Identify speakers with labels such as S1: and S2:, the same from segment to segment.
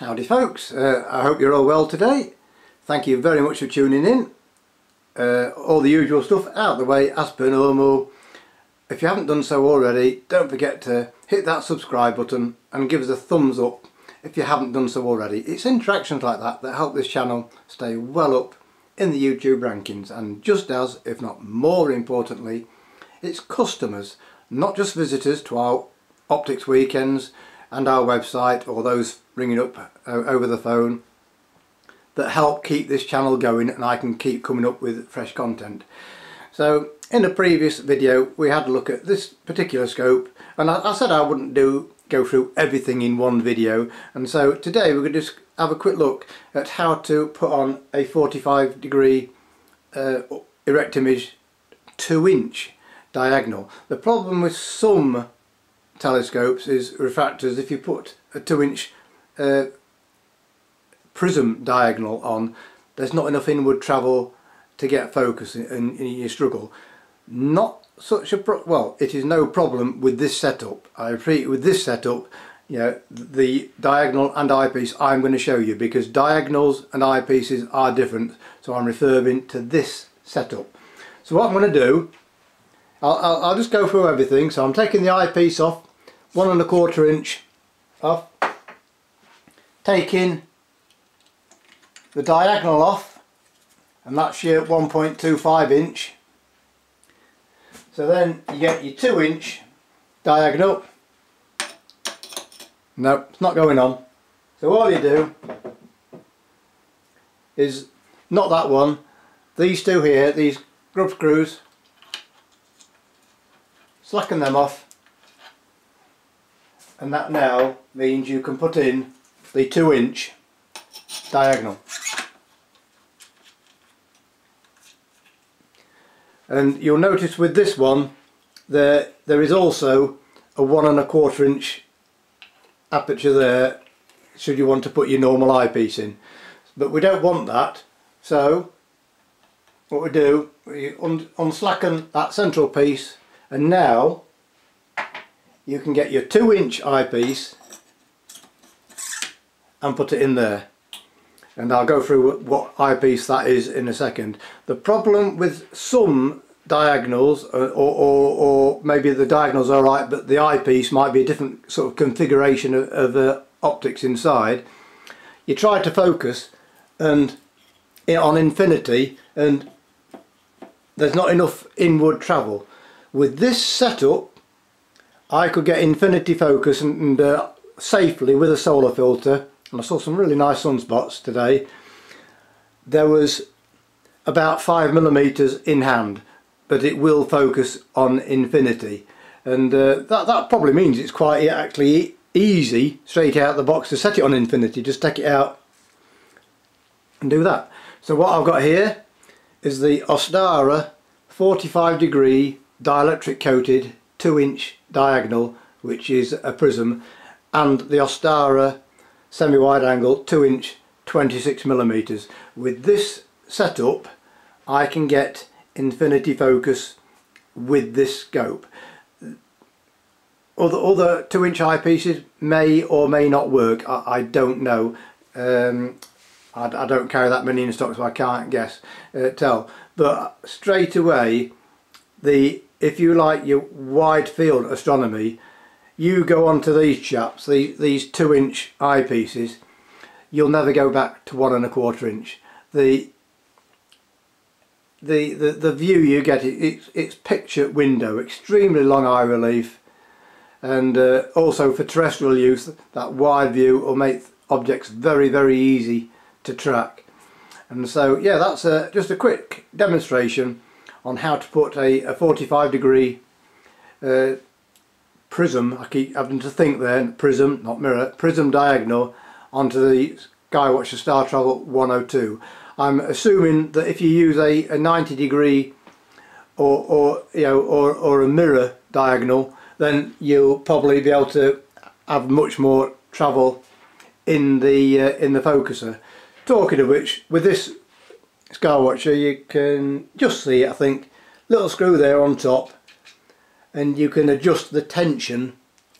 S1: Howdy folks, uh, I hope you're all well today. Thank you very much for tuning in. Uh, all the usual stuff out the way as per normal. If you haven't done so already, don't forget to hit that subscribe button and give us a thumbs up if you haven't done so already. It's interactions like that that help this channel stay well up in the YouTube rankings and just as, if not more importantly, it's customers, not just visitors to our optics weekends and our website or those ringing up uh, over the phone that help keep this channel going and I can keep coming up with fresh content. So in a previous video we had a look at this particular scope and I, I said I wouldn't do go through everything in one video and so today we're going to just have a quick look at how to put on a 45 degree uh, erect image 2 inch diagonal. The problem with some telescopes is refractors. If you put a 2 inch uh, prism diagonal on there's not enough inward travel to get focus and, and you struggle. Not such a well it is no problem with this setup. I repeat with this setup you know the diagonal and eyepiece I'm going to show you because diagonals and eyepieces are different. So I'm referring to this setup. So what I'm going to do I'll, I'll just go through everything. So I'm taking the eyepiece off one and a quarter inch off. Taking the diagonal off and that's your 1.25 inch. So then you get your 2 inch diagonal no it's not going on. So all you do is not that one these two here these grub screws slacken them off and that now means you can put in the 2 inch diagonal. And you'll notice with this one there there is also a one and a quarter inch aperture there should you want to put your normal eyepiece in. But we don't want that so what we do we un unslacken that central piece and now you can get your two inch eyepiece and put it in there. And I'll go through what eyepiece that is in a second. The problem with some diagonals uh, or, or, or maybe the diagonals are right but the eyepiece might be a different sort of configuration of, of uh, optics inside. You try to focus and on infinity and there's not enough inward travel. With this setup I could get infinity focus and, and uh, safely with a solar filter. And I saw some really nice sunspots today. There was about five millimeters in hand but it will focus on infinity. And uh, that, that probably means it's quite actually easy straight out the box to set it on infinity. Just take it out and do that. So what I've got here is the Ostara 45 degree dielectric coated 2 inch diagonal which is a prism and the Ostara semi-wide angle 2 inch 26 millimeters. With this setup I can get infinity focus with this scope. Other, other 2 inch eyepieces may or may not work I, I don't know. Um, I, I, don't carry that many in stock so I can't guess uh, tell. But straight away the if you like your wide field astronomy you go on to these chaps, these, these two inch eyepieces, you'll never go back to one and a quarter inch. The the, the, the view you get, it, it's, it's picture window, extremely long eye relief. And uh, also for terrestrial use that wide view will make objects very very easy to track. And so yeah that's a, just a quick demonstration on how to put a, a 45 degree uh, prism, I keep having to think there, prism, not mirror, prism diagonal onto the Skywatcher Startravel 102. I'm assuming that if you use a, a 90 degree or, or you know or, or a mirror diagonal then you'll probably be able to have much more travel in the uh, in the focuser. Talking of which, with this Skywatcher you can just see it I think. Little screw there on top and you can adjust the tension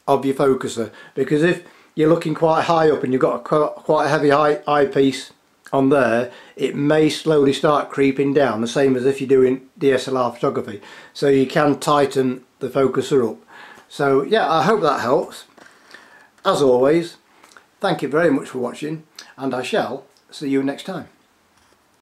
S1: of your focuser because if you're looking quite high up and you've got a, quite a heavy eye, eyepiece on there it may slowly start creeping down the same as if you're doing DSLR photography. So you can tighten the focuser up. So yeah I hope that helps. As always thank you very much for watching and I shall see you next time